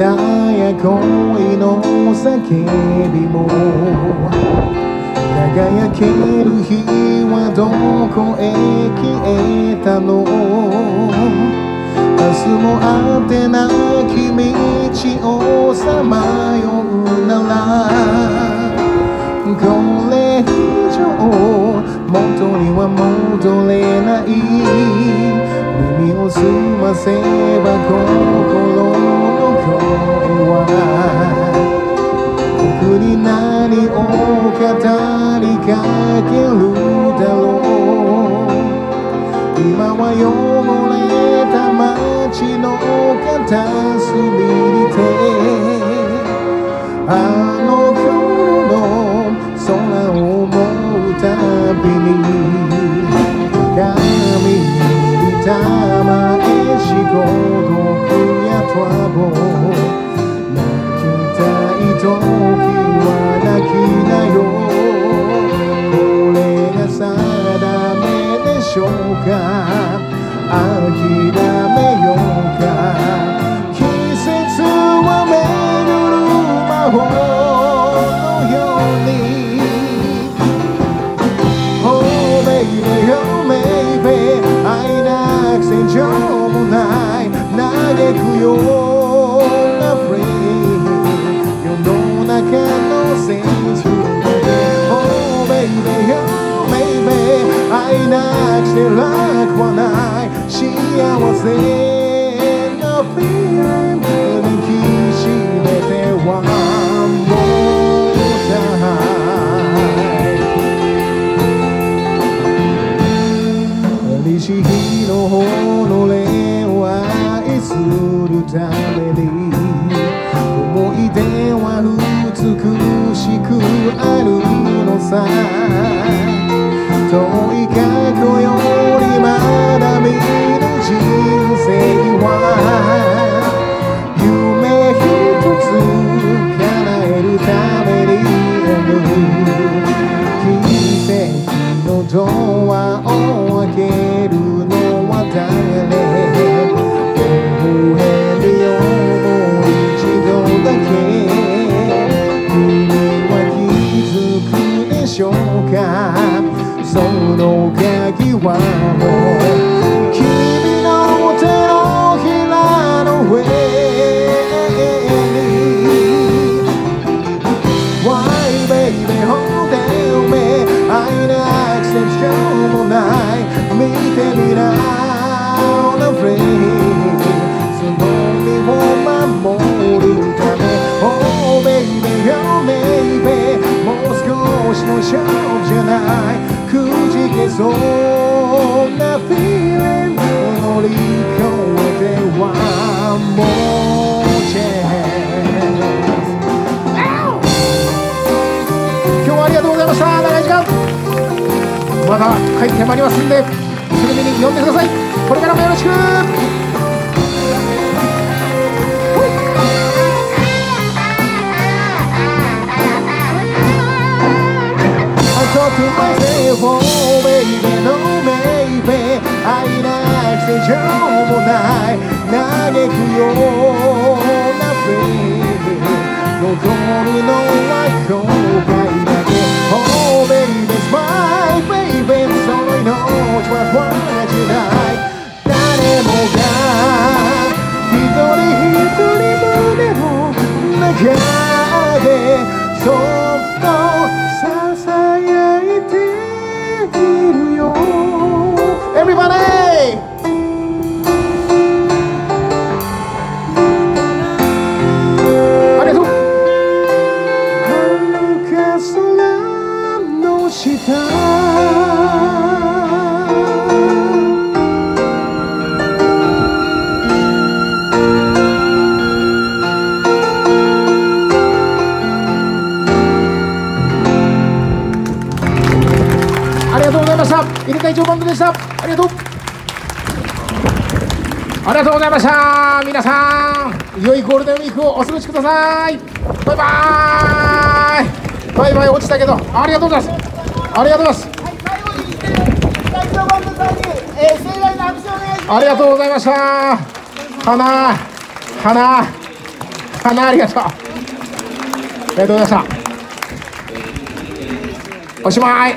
恋の叫びも。輝ける日はどこへ消えたの。明日もあてなき道をさまようなら。これ以上元には戻れない。耳を澄ませばは僕に何を語りかけるだろう。今は汚れた街の片隅にて。嘆くようなフレー世の中の戦術で Oh baby, oh baby. 愛なくして楽はない幸せな feeling. 抱るために思い出は美しくあるのさ。ました。帰ってまいりますんですぐに呼んでください。これからもよろしく。I talk to myself, oh baby, no 今日もない嘆くよりがとうございました。入れ替え長バンドでした。ありがとう。ありがとうございました。皆さん良いゴールデンウィークをお過ごしください。バイバーイ。バイバイ落ちたけどありがとうございます。ありがとうございます。ありがとうございました。花花花ありがとう。ありがとうございました。おしまい